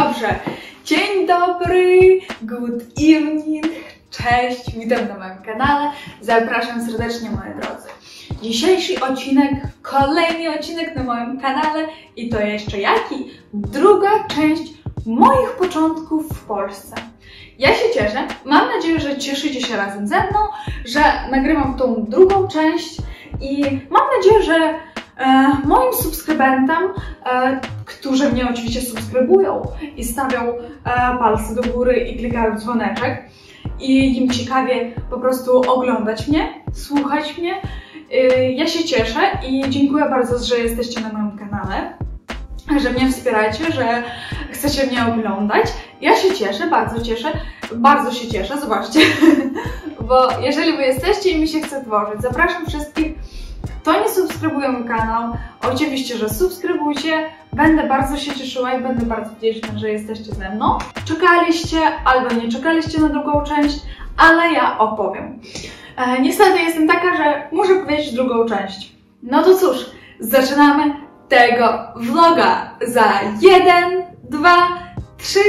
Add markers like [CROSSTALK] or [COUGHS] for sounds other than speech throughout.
Dobrze. Dzień dobry, good evening, cześć, witam na moim kanale. Zapraszam serdecznie moi drodzy. Dzisiejszy odcinek, kolejny odcinek na moim kanale i to jeszcze jaki? Druga część moich początków w Polsce. Ja się cieszę, mam nadzieję, że cieszycie się razem ze mną, że nagrywam tą drugą część i mam nadzieję, że e, moim subskrybentom, e, którzy mnie oczywiście subskrybują i stawią e, palce do góry i klikają w dzwoneczek i im ciekawie po prostu oglądać mnie, słuchać mnie. E, ja się cieszę i dziękuję bardzo, że jesteście na moim kanale, że mnie wspieracie, że chcecie mnie oglądać. Ja się cieszę, bardzo cieszę, bardzo się cieszę, zobaczcie, [LAUGHS] bo jeżeli wy jesteście i mi się chce tworzyć, zapraszam wszystkich kto nie subskrybuje mój kanał, oczywiście, że subskrybujcie. Będę bardzo się cieszyła i będę bardzo wdzięczna, że jesteście ze mną. Czekaliście albo nie czekaliście na drugą część, ale ja opowiem. E, niestety jestem taka, że muszę powiedzieć drugą część. No to cóż, zaczynamy tego vloga za jeden, dwa, trzy.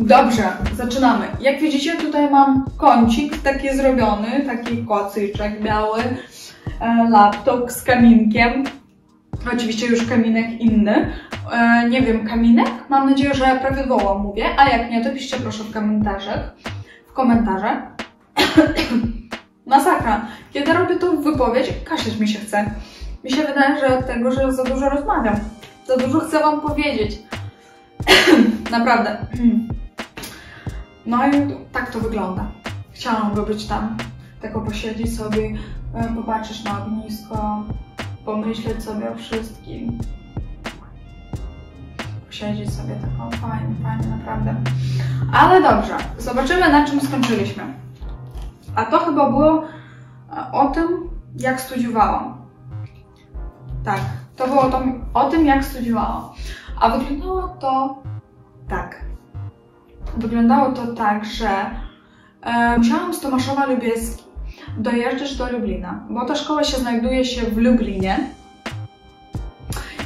Dobrze, zaczynamy. Jak widzicie, tutaj mam kącik taki zrobiony, taki kocyczek biały, e, laptop z kaminkiem. Oczywiście już kaminek inny. E, nie wiem, kaminek? Mam nadzieję, że prawidłowo mówię, a jak nie, to piszcie proszę w komentarzach. W komentarzach. [COUGHS] Masakra. Kiedy robię tą wypowiedź, kaszleć mi się chce. Mi się wydaje, że od tego, że za dużo rozmawiam. Za dużo chcę Wam powiedzieć. [COUGHS] Naprawdę. No i tak to wygląda. Chciałam być tam, tylko posiedzieć sobie, popatrzeć na ognisko, pomyśleć sobie o wszystkim. Posiedzieć sobie taką fajnie, fajnie, naprawdę. Ale dobrze, zobaczymy na czym skończyliśmy. A to chyba było e, o tym, jak studiowałam. Tak, to było o tym, o tym jak studiowałam. A wyglądało to tak. Wyglądało to tak, że e, musiałam z Tomaszowa Lubieski dojeżdżać do Lublina, bo ta szkoła się znajduje się w Lublinie.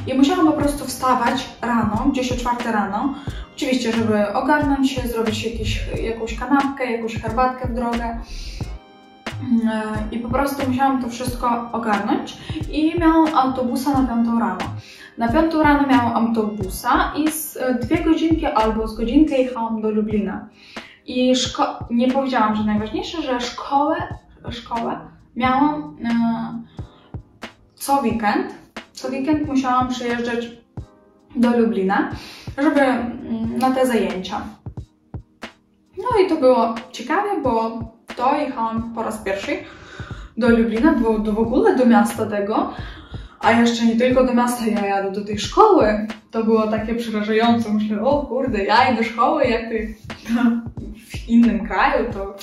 I musiałam po prostu wstawać rano, gdzieś o czwarte rano, oczywiście, żeby ogarnąć się, zrobić jakieś, jakąś kanapkę, jakąś herbatkę w drogę. I po prostu musiałam to wszystko ogarnąć i miałam autobusa na piątą rano. Na piątą rano miałam autobusa i z dwie godzinki albo z godzinkę jechałam do Lublina. I nie powiedziałam, że najważniejsze, że szkołę, szkołę miałam e, co weekend. Co weekend musiałam przyjeżdżać do Lublina, żeby mm, na te zajęcia. No i to było ciekawe, bo to jechałam po raz pierwszy do Lublina, bo do, w ogóle do miasta tego, a jeszcze nie tylko do miasta, ja jadę do tej szkoły. To było takie przerażające. Myślę, o kurde, ja idę do szkoły, jak ty [LAUGHS] w innym kraju, to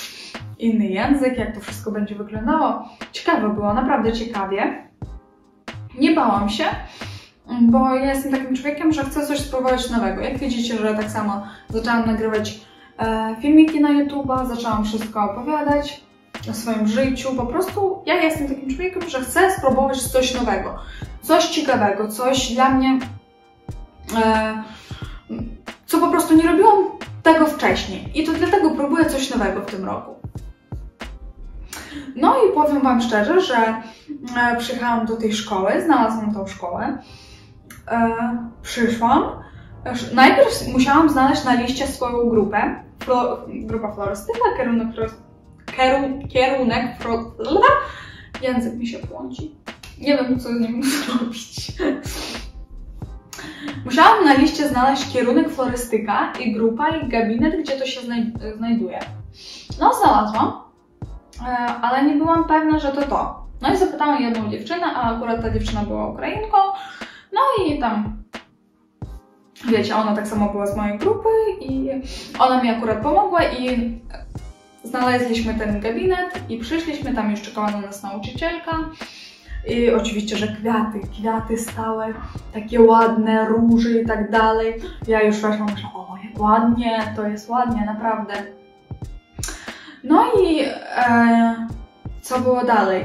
inny język, jak to wszystko będzie wyglądało. Ciekawe było, naprawdę ciekawie. Nie bałam się, bo ja jestem takim człowiekiem, że chcę coś spróbować nowego. Jak widzicie, że tak samo zaczęłam nagrywać filmiki na YouTube'a, zaczęłam wszystko opowiadać o swoim życiu. Po prostu ja jestem takim człowiekiem, że chcę spróbować coś nowego, coś ciekawego, coś dla mnie, e, co po prostu nie robiłam tego wcześniej. I to dlatego próbuję coś nowego w tym roku. No i powiem Wam szczerze, że e, przyjechałam do tej szkoły, znalazłam tą szkołę, e, przyszłam. Najpierw musiałam znaleźć na liście swoją grupę, Flo, grupa florystyka, kierunek, kieru, kierunek fro, język mi się płąci. Nie wiem, co z nim [LAUGHS] zrobić. Musiałam na liście znaleźć kierunek florystyka i grupa i gabinet, gdzie to się znajduje. No, znalazłam, e, ale nie byłam pewna, że to to. No i zapytałam jedną dziewczynę, a akurat ta dziewczyna była Ukrainką. No i tam, wiecie, ona tak samo była z mojej grupy i ona mi akurat pomogła i znaleźliśmy ten gabinet i przyszliśmy, tam już czekała na nas nauczycielka. I oczywiście, że kwiaty, kwiaty stałe, takie ładne, róże i tak dalej. Ja już weszłam, myślę, o jak ładnie, to jest ładnie, naprawdę. No i e, co było dalej?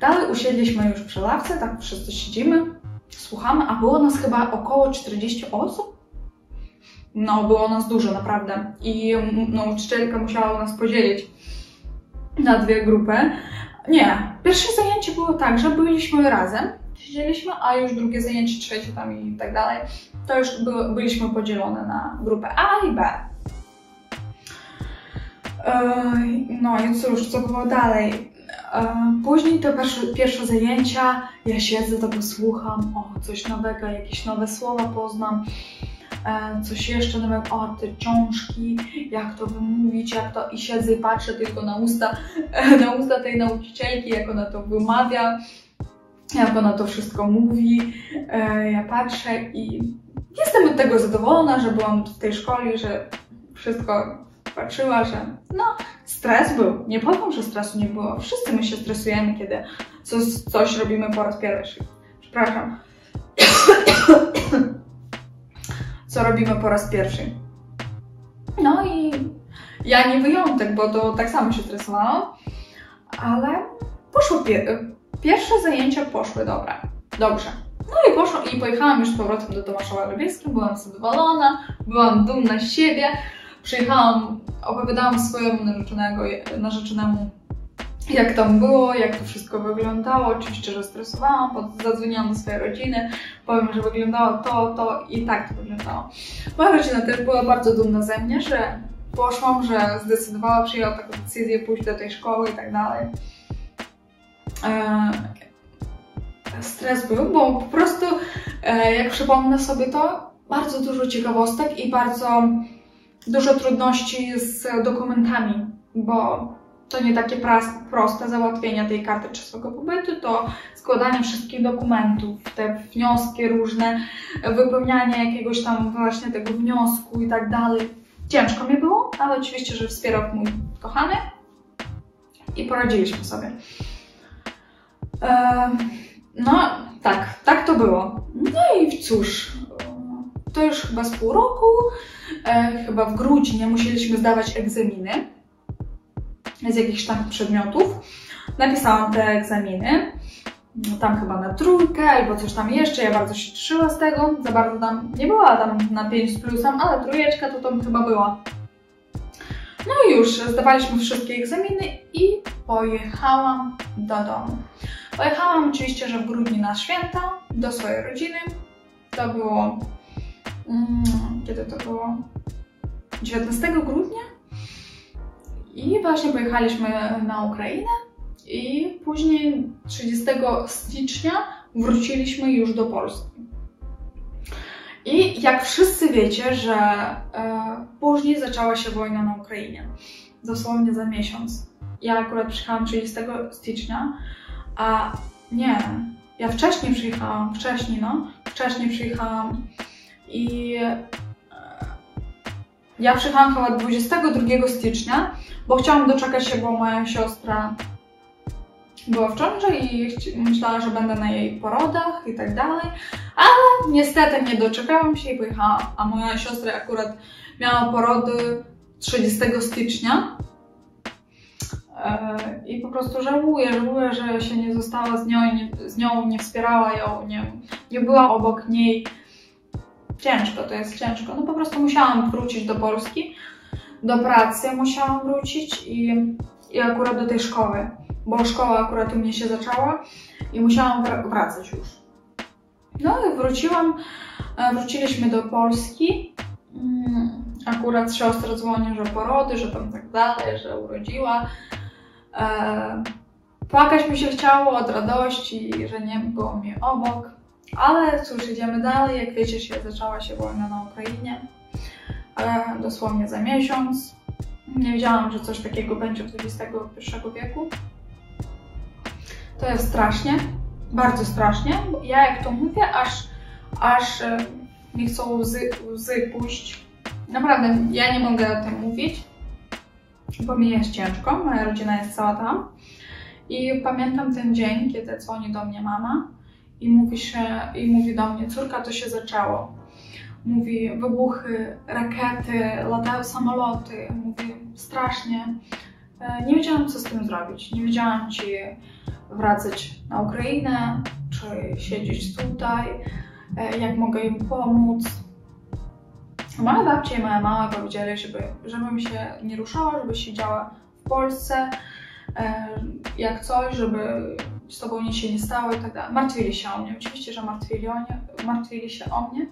Dalej usiedliśmy już przy ławce, tak wszyscy siedzimy, słuchamy, a było nas chyba około 40 osób. No, było nas dużo, naprawdę. I nauczycielka musiała nas podzielić na dwie grupy. Nie, pierwsze zajęcie było tak, że byliśmy razem, siedzieliśmy, a już drugie zajęcie, trzecie tam i tak dalej, to już by, byliśmy podzielone na grupę A i B. No i cóż, co było dalej? Później to pierwsze, pierwsze zajęcia, ja siedzę, to posłucham, o, coś nowego, jakieś nowe słowa poznam, e, coś jeszcze nowego, o, te książki, jak to wymówić, jak to, i siedzę i patrzę tylko na usta, [LAUGHS] na usta tej nauczycielki, jak ona to wymawia, jak ona to wszystko mówi, e, ja patrzę i jestem od tego zadowolona, że byłam w tej szkole, że wszystko patrzyła, że no, stres był. Nie powiem, że stresu nie było. Wszyscy my się stresujemy, kiedy coś, coś robimy po raz pierwszy. Przepraszam. Co robimy po raz pierwszy. No i ja nie wyjątek, bo to tak samo się stresowałam, ale poszło pie pierwsze zajęcia poszły dobre. Dobrze. No i poszło i pojechałam już z powrotem do Tomasza Lewieckim, byłam zadowolona, byłam dumna z siebie. Przyjechałam, opowiadałam swojemu narzeczonemu, jak tam było, jak to wszystko wyglądało. Oczywiście, że stresowałam, zadzwoniłam do swojej rodziny, powiem, że wyglądało to, to i tak to wyglądało. Moja rodzina też była bardzo dumna ze mnie, że poszłam, że zdecydowała, przyjęła taką decyzję pójść do tej szkoły i tak dalej. E, stres był, bo po prostu, e, jak przypomnę sobie to, bardzo dużo ciekawostek i bardzo dużo trudności z dokumentami, bo to nie takie proste załatwienie tej karty czasowego pobytu, to składanie wszystkich dokumentów, te wnioski różne, wypełnianie jakiegoś tam właśnie tego wniosku i tak dalej. Ciężko mi było, ale oczywiście, że wspierał mój kochany i poradziliśmy sobie. No, tak, tak to było. No i cóż, to już chyba z pół roku, e, chyba w grudniu musieliśmy zdawać egzaminy z jakichś tam przedmiotów. Napisałam te egzaminy, no, tam chyba na trójkę albo coś tam jeszcze, ja bardzo się cieszyła z tego, za bardzo tam nie była tam na 5 z plusem, ale trójeczka to tam chyba była. No i już, zdawaliśmy wszystkie egzaminy i pojechałam do domu. Pojechałam oczywiście, że w grudniu na święta do swojej rodziny. To było Mm, kiedy to było? 19 grudnia. I właśnie pojechaliśmy na Ukrainę i później 30 stycznia wróciliśmy już do Polski. I jak wszyscy wiecie, że e, później zaczęła się wojna na Ukrainie. Dosłownie za miesiąc. Ja akurat przyjechałam 30 stycznia, a nie, ja wcześniej przyjechałam, wcześniej no, wcześniej przyjechałam i ja przyjechałam chyba 22 stycznia, bo chciałam doczekać się, bo moja siostra była w ciąży i myślała, że będę na jej porodach i tak dalej, ale niestety nie doczekałam się i pojechałam, a moja siostra akurat miała porody 30 stycznia. E, i po prostu żałuję, żałuję, że się nie została z nią, nie, z nią nie wspierała ją, nie, nie była obok niej, ciężko, to jest ciężko. No po prostu musiałam wrócić do Polski, do pracy musiałam wrócić i, i akurat do tej szkoły, bo szkoła akurat u mnie się zaczęła i musiałam wracać już. No i wróciłam, e, wróciliśmy do Polski. Mm, akurat siostra dzwoni, że porody, że tam tak dalej, że urodziła. E, płakać mi się chciało od radości, że nie było mnie obok. Ale cóż, idziemy dalej. Jak wiecie, się zaczęła się wojna na Ukrainie. Dosłownie za miesiąc. Nie wiedziałam, że coś takiego będzie w XXI wieku. To jest strasznie, bardzo strasznie. Ja jak to mówię, aż, aż e, mi chcą łzy, łzy pójść. Naprawdę, ja nie mogę o tym mówić, bo mi jest ciężko. Moja rodzina jest cała tam. I pamiętam ten dzień, kiedy dzwoni do mnie mama i mówi, się, i mówi do mnie, córka, to się zaczęło. Mówi, wybuchy, rakiety, latają samoloty, mówi, strasznie. e, nie wiedziałam, co z tym zrobić. Nie wiedziałam, czy wracać na Ukrainę, czy siedzieć tutaj, e, jak mogę im pomóc. Moja babcia i moja mama powiedzieli, żeby, żebym się nie ruszała, żeby siedziała w Polsce, e, jak coś, żeby z tobą nic się nie stało i tak dalej. Martwili się o mnie, oczywiście, że martwili, o nie, martwili się o mnie,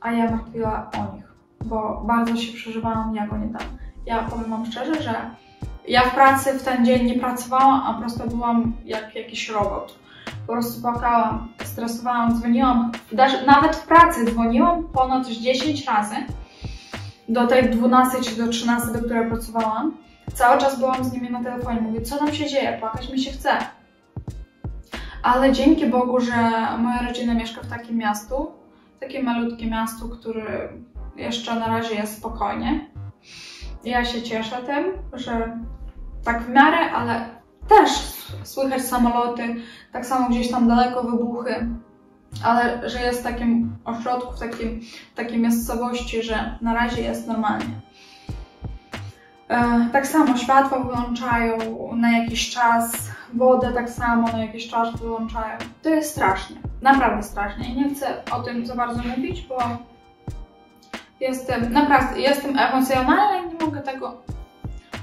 a ja martwiła o nich, bo bardzo się przeżywałam, ja go nie dam. Ja powiem wam szczerze, że ja w pracy w ten dzień nie pracowałam, a po prostu byłam jak jakiś robot. Po prostu płakałam, stresowałam, dzwoniłam, nawet w pracy dzwoniłam ponad 10 razy do tej 12 czy do 13, do której pracowałam. Cały czas byłam z nimi na telefonie, mówię, co tam się dzieje, płakać mi się chce. Ale dzięki Bogu, że moja rodzina mieszka w takim miastu, takim malutkim miastu, który jeszcze na razie jest spokojnie. Ja się cieszę tym, że tak w miarę, ale też słychać samoloty, tak samo gdzieś tam daleko wybuchy, ale że jest w takim ośrodku, w takim, takiej miejscowości, że na razie jest normalnie. E, tak samo światła wyłączają na jakiś czas, wodę tak samo na jakiś czas wyłączają. To jest strasznie, naprawdę strasznie. I nie chcę o tym za bardzo mówić, bo jestem naprawdę, jestem emocjonalna i nie mogę tego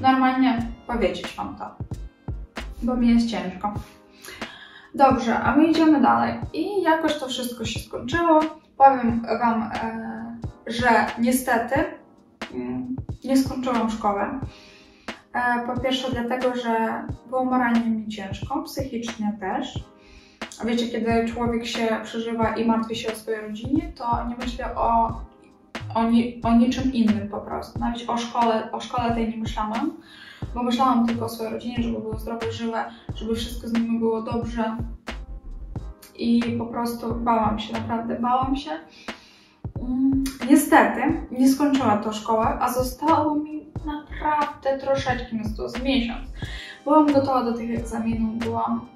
normalnie powiedzieć Wam to, bo mi jest ciężko. Dobrze, a my idziemy dalej. I jakoś to wszystko się skończyło. Powiem Wam, e, że niestety nie skończyłam szkoły. E, po pierwsze dlatego, że było moralnie mi ciężko, psychicznie też. A wiecie, kiedy człowiek się przeżywa i martwi się o swojej rodzinie, to nie myślę o, o, ni, o niczym innym po prostu. Nawet o szkole, o szkole tej nie myślałam, bo myślałam tylko o swojej rodzinie, żeby było zdrowe, żywe, żeby wszystko z nimi było dobrze. I po prostu bałam się, naprawdę bałam się. Niestety nie skończyłam tą szkołę, a zostało mi naprawdę troszeczkę, jest to z miesiąc. Byłam gotowa do tych egzaminów, byłam,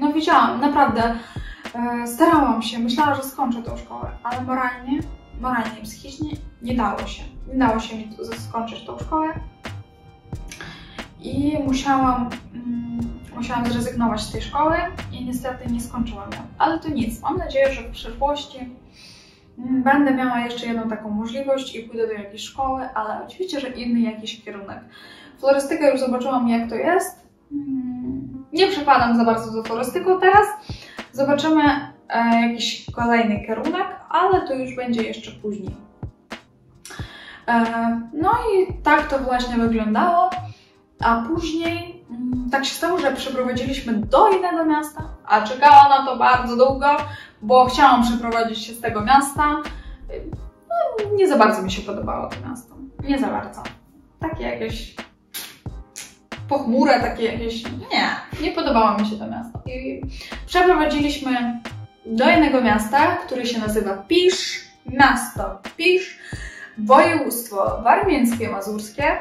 no wiedziałam, naprawdę e, starałam się, myślałam, że skończę tą szkołę, ale moralnie, moralnie i psychicznie nie dało się. Nie dało się mi skończyć tą szkołę i musiałam, mm, musiałam zrezygnować z tej szkoły i niestety nie skończyłam ją. Ale to nic, mam nadzieję, że w przyszłości będę miała jeszcze jedną taką możliwość i pójdę do jakiejś szkoły, ale oczywiście, że inny jakiś kierunek. Florystykę już zobaczyłam jak to jest. Mm, nie przepadam za bardzo do florystyku teraz. Zobaczymy e, jakiś kolejny kierunek, ale to już będzie jeszcze później. E, no i tak to właśnie wyglądało. A później tak się stało, że przeprowadziliśmy do innego miasta, a czekała na to bardzo długo, bo chciałam przeprowadzić się z tego miasta. No, nie za bardzo mi się podobało to miasto. Nie za bardzo. Takie jakieś pochmure, takie jakieś... Nie, nie podobało mi się to miasto. I przeprowadziliśmy do innego miasta, które się nazywa Pisz, miasto Pisz, województwo warmińskie, mazurskie.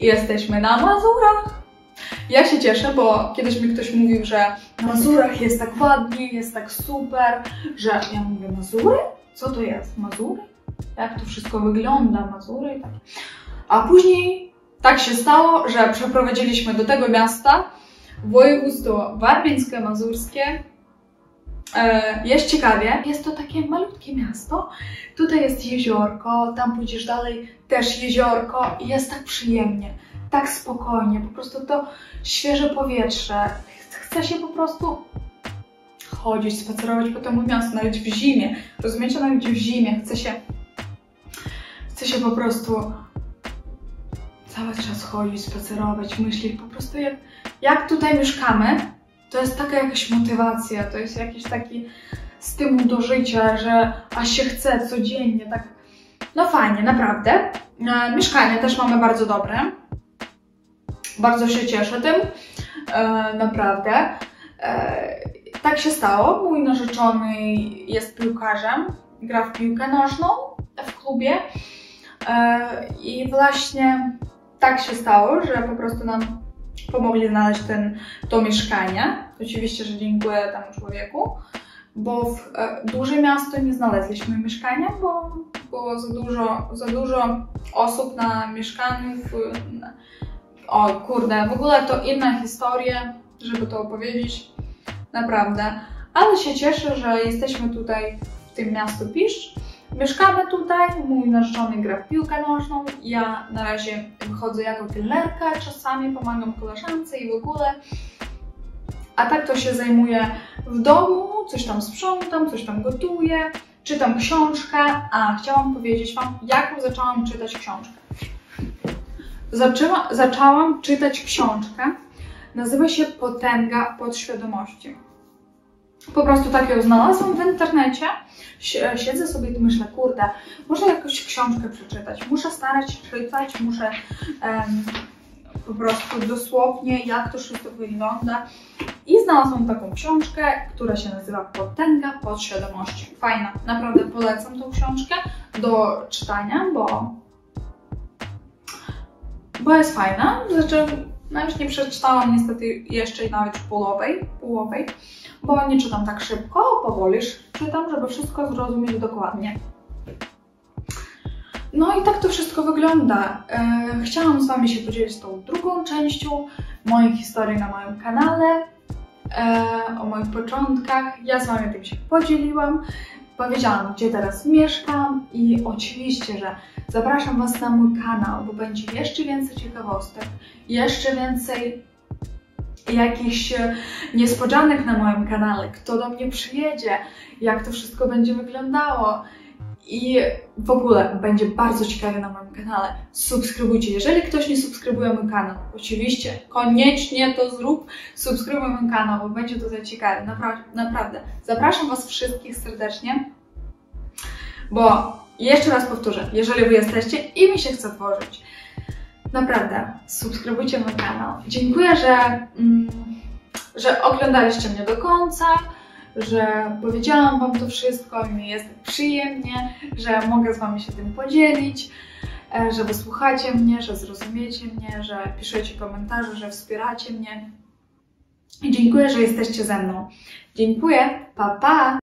Jesteśmy na Mazurach. Ja się cieszę, bo kiedyś mi ktoś mówił, że na Mazurach jest tak ładnie, jest tak super, że ja mówię, Mazury? Co to jest? Mazury? Jak to wszystko wygląda, Mazury i tak. A później tak się stało, że przeprowadziliśmy do tego miasta województwo warmińskie, mazurskie. E, jest ciekawie. Jest to takie malutkie miasto. Tutaj jest jeziorko, tam pójdziesz dalej, też jeziorko i jest tak przyjemnie, tak spokojnie, po prostu to świeże powietrze. Chce się po prostu chodzić, spacerować po temu miastu, nawet w zimie. Rozumiecie, nawet w zimie chce się, chce się po prostu cały czas chodzić, spacerować, myśleć, po prostu jak, jak tutaj mieszkamy, to jest taka jakaś motywacja, to jest jakiś taki stymul do życia, że aż się chce codziennie, tak no fajnie, naprawdę. E, mieszkanie też mamy bardzo dobre. Bardzo się cieszę tym, e, naprawdę. E, tak się stało, mój narzeczony jest piłkarzem, gra w piłkę nożną w klubie e, i właśnie tak się stało, że po prostu nam pomogli znaleźć ten, to mieszkanie. Oczywiście, że dziękuję temu człowieku, bo w duże miasto nie znaleźliśmy mieszkania, bo było za dużo, za dużo osób na mieszkaniu w, oj kurde, w ogóle to inna historia, żeby to opowiedzieć, naprawdę. Ale się cieszę, że jesteśmy tutaj w tym miastu Piszcz. Mieszkamy tutaj, mój narzeczony gra w piłkę nożną, ja na razie chodzę jako kelnerka, czasami pomagam koleżance i w ogóle. A tak to się zajmuję w domu, coś tam sprzątam, coś tam gotuję, czytam książkę. A, chciałam powiedzieć Wam, jaką zaczęłam czytać książkę. Zaczęła, zaczęłam czytać książkę, nazywa się Potęga podświadomości. Po prostu tak ją znalazłam w internecie, siedzę sobie i myślę, kurde, muszę jakąś książkę przeczytać, muszę starać czytać, muszę um, po prostu dosłownie, jak to wszystko wygląda. I znalazłam taką książkę, która się nazywa Potęga podświadomości. Fajna, naprawdę polecam tą książkę do czytania, bo, bo jest fajna. Znaczy, nawet nie przeczytałam niestety jeszcze nawet połowej, połowej bo nie czytam tak szybko, powoli czytam, żeby wszystko zrozumieć dokładnie. No i tak to wszystko wygląda. E, chciałam z Wami się podzielić tą drugą częścią mojej historii na moim kanale, e, o moich początkach. Ja z Wami tym się podzieliłam, powiedziałam, gdzie teraz mieszkam i oczywiście, że zapraszam Was na mój kanał, bo będzie jeszcze więcej ciekawostek, jeszcze więcej jakichś e, niespodzianek na moim kanale, kto do mnie przyjedzie, jak to wszystko będzie wyglądało. I w ogóle będzie bardzo ciekawie na moim kanale. Subskrybujcie. Jeżeli ktoś nie subskrybuje mój kanał, oczywiście koniecznie to zrób. Subskrybuj mój kanał, bo będzie to ciekawe. Napra naprawdę. Zapraszam Was wszystkich serdecznie, bo jeszcze raz powtórzę, jeżeli Wy jesteście i mi się chce tworzyć, Naprawdę, subskrybujcie mój kanał. Dziękuję, że, mm, że oglądaliście mnie do końca, że powiedziałam Wam to wszystko i mi jest przyjemnie, że mogę z Wami się tym podzielić, e, że wysłuchacie mnie, że zrozumiecie mnie, że piszecie komentarze, że wspieracie mnie. I dziękuję, że jesteście ze mną. Dziękuję, pa pa!